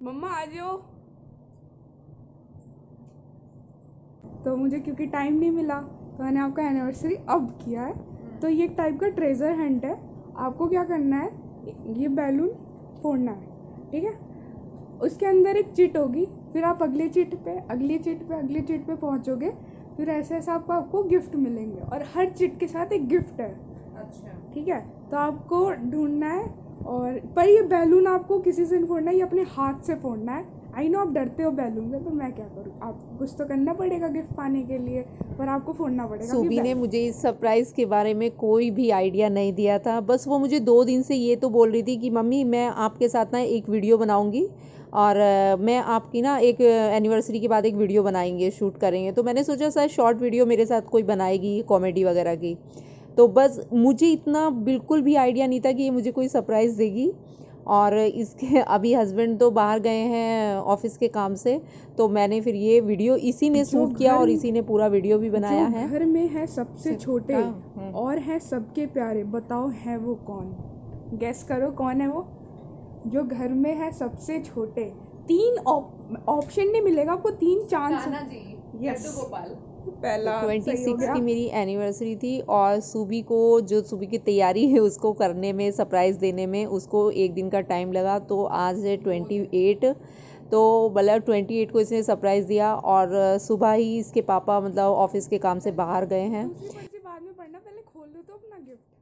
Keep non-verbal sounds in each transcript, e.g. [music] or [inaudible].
मम्मा, आ जाओ। तो मुझे क्योंकि टाइम नहीं मिला तो मैंने आपका एनिवर्सरी अब किया है। तो ये एक टाइप का ट्रेजर हंट है। आपको क्या करना है? ये बैलून फोड़ना है, ठीक है? उसके अंदर एक चिट होगी, फिर आप अगले चिट पे, अगली चिट पे, अगली चिट पे पहुंचोगे। फिर ऐसे ऐसे आपको आपको गिफ्ट मिलेंगे और हर चिट के साथ एक गिफ्ट है। अच्छा। ठीक है? तो आपको ढूंढना है और पर ये बैलून आपको किसी से नहीं फोड़ना है ये अपने हाथ से फोड़ना है। आई नो आप डरते हो बैलून से तो मैं क्या करूँ? आपको कुछ तो करना पड़ेगा गिफ्ट पाने के लिए पर आपको फोड़ना पड़ेगा। सूबी ने मुझे इस सरप्राइज़ के बारे में कोई भी आइडिया नहीं दिया था। बस वो मुझे दो दिन से ये तो बोल रही थी कि मम्मी मैं आपके साथ ना एक वीडियो बनाऊँगी और मैं आपकी ना एक एनिवर्सरी के बाद एक वीडियो बनाएँगे शूट करेंगे। तो मैंने सोचा शायद शॉर्ट वीडियो मेरे साथ कोई बनाएगी कॉमेडी वगैरह की। तो बस मुझे इतना बिल्कुल भी आइडिया नहीं था कि ये मुझे कोई सरप्राइज़ देगी। और इसके [laughs] अभी हस्बैंड तो बाहर गए हैं ऑफ़िस के काम से तो मैंने फिर ये वीडियो इसी ने शूट किया और इसी ने पूरा वीडियो भी बनाया जो है। घर में है सबसे छोटे हम्म। और है सबके प्यारे बताओ है वो कौन? गेस करो कौन है वो? जो घर में है सबसे छोटे। तीन ऑप्शन नहीं मिलेगा आपको तीन चांस यस पहला ट्वेंटी सिक्स की मेरी एनिवर्सरी थी और सुबी को जो सुबी की तैयारी है उसको करने में सरप्राइज़ देने में उसको एक दिन का टाइम लगा। तो आज है ट्वेंटी एट तो मतलब ट्वेंटी एट को इसने सरप्राइज़ दिया और सुबह ही इसके पापा मतलब ऑफ़िस के काम से बाहर गए हैं। बाद में पढ़ना पहले खोल दो तो अपना गिफ्ट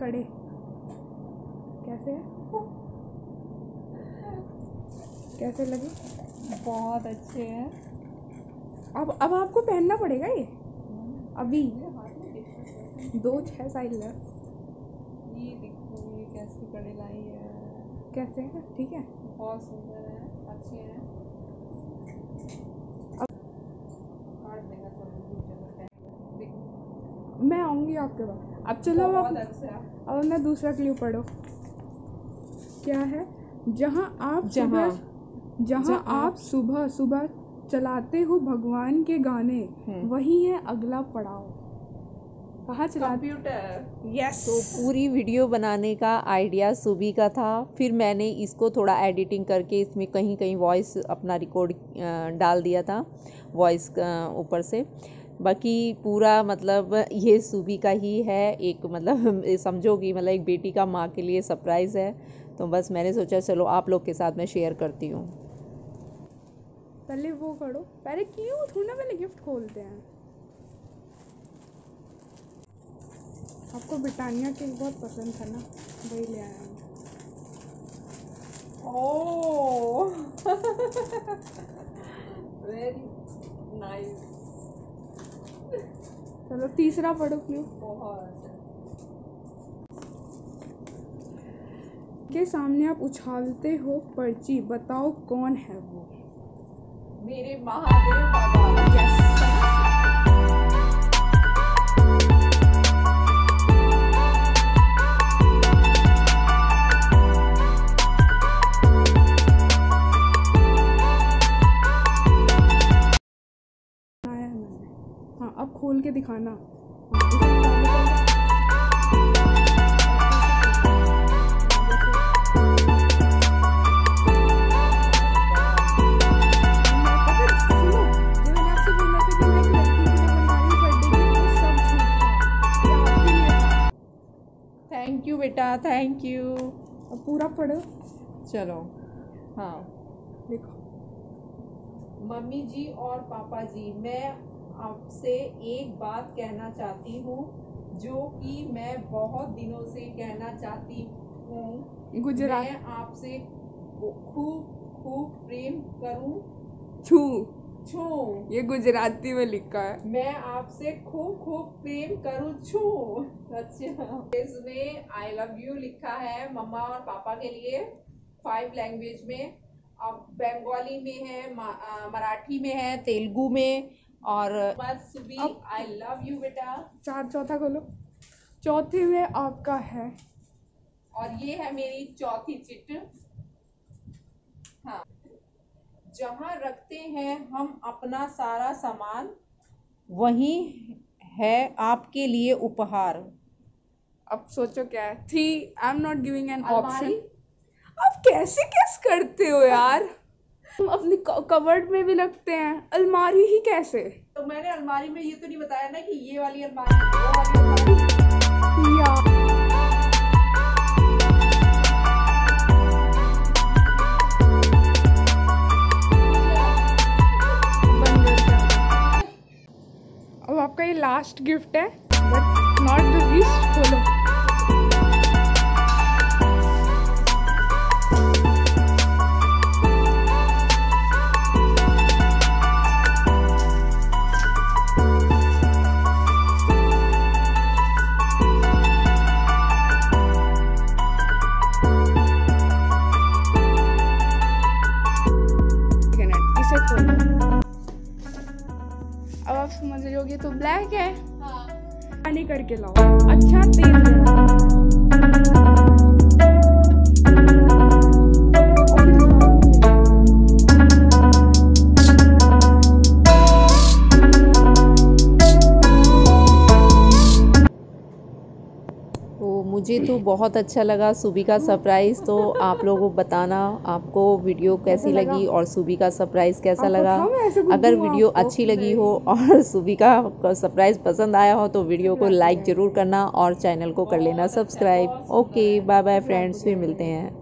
कड़े। कैसे है? कैसे लगे? बहुत अच्छे हैं। अब अब आपको पहनना पड़ेगा ये? अभी। दो छः साइज़ है। ये देखो ये कैसी कढ़ाई है। कैसे है? ठीक है। बहुत सुंदर है अच्छे हैं। काट देगा थोड़ा मैं आऊँगी आपके पास। अब चलो अब आप अब मैं दूसरा क्ल्यू पढ़ो। क्या है? जहाँ आप जहाँ- जहाँ आप सुबह सुबह चलाते हो भगवान के गाने। वही है अगला पड़ाव। कहाँ चला कंप्यूटर। यस तो पूरी वीडियो बनाने का आइडिया सुबी का था। फिर मैंने इसको थोड़ा एडिटिंग करके इसमें कहीं कहीं वॉइस अपना रिकॉर्ड डाल दिया था वॉइस ऊपर से। बाकी पूरा मतलब ये सुबी का ही है। एक मतलब [laughs] समझो कि मतलब एक बेटी का माँ के लिए सरप्राइज़ है। तो बस मैंने सोचा चलो आप लोग के साथ मैं शेयर करती हूँ। पहले वो करो। पहले क्यों? थोड़ा ना पहले गिफ्ट खोलते हैं। आपको ब्रिटानिया केक बहुत पसंद था ना? वही ले आया हूँ। वेरी नाइस [laughs] चलो तीसरा पढ़ो क्यों? बहुत। के सामने आप उछालते हो पर्ची? बताओ कौन है वो? मेरे महादेव है खोल के दिखाना। बेटा थैंक यू अब पूरा पढ़ो। चलो। हाँ। देखो। मम्मी जी और पापा जी मैं आपसे एक बात कहना चाहती हूँ जो कि मैं बहुत दिनों से कहना चाहती हूँ। गुजरात। मैं आपसे खूब खूब प्रेम करूँ। छू। छू। ये गुजराती में लिखा है। मैं आपसे खूब खूब प्रेम करूँ छू। अच्छा। इसमें आई लव यू लिखा है मम्मा और पापा के लिए। फाइव लैंग्वेज में। अब बंगाली में है मराठी में है तेलुगु में और बस आई लव यू बेटा। चार चौथा खोलो। चौथे में आपका है। और ये है मेरी चौथी चिट। जहाँ रखते हैं हम अपना सारा सामान वहीं है आपके लिए उपहार। अब सोचो क्या है। Three I am not giving an option आप कैसे कैस करते हो यार? हम अपनी कवर्ड में भी लगते हैं। अलमारी ही कैसे? तो मैंने अलमारी में ये तो नहीं बताया ना कि ये वाली अलमारी वो वाली अलमारी या। आपका ये लास्ट गिफ्ट है बट नॉट द लीस्ट खोलो तो ब्लैक है। पानी करके लाओ। अच्छा तेज मुझे तो बहुत अच्छा लगा सुबी का सरप्राइज़ तो आप लोगों को बताना आपको वीडियो कैसी लगी और सुबी का सरप्राइज़ कैसा लगा? अगर वीडियो अच्छी लगी हो और [laughs] सुबी का सरप्राइज़ पसंद आया हो तो वीडियो को लाइक ज़रूर करना और चैनल को कर लेना subscribe okay bye bye friends फिर मिलते हैं।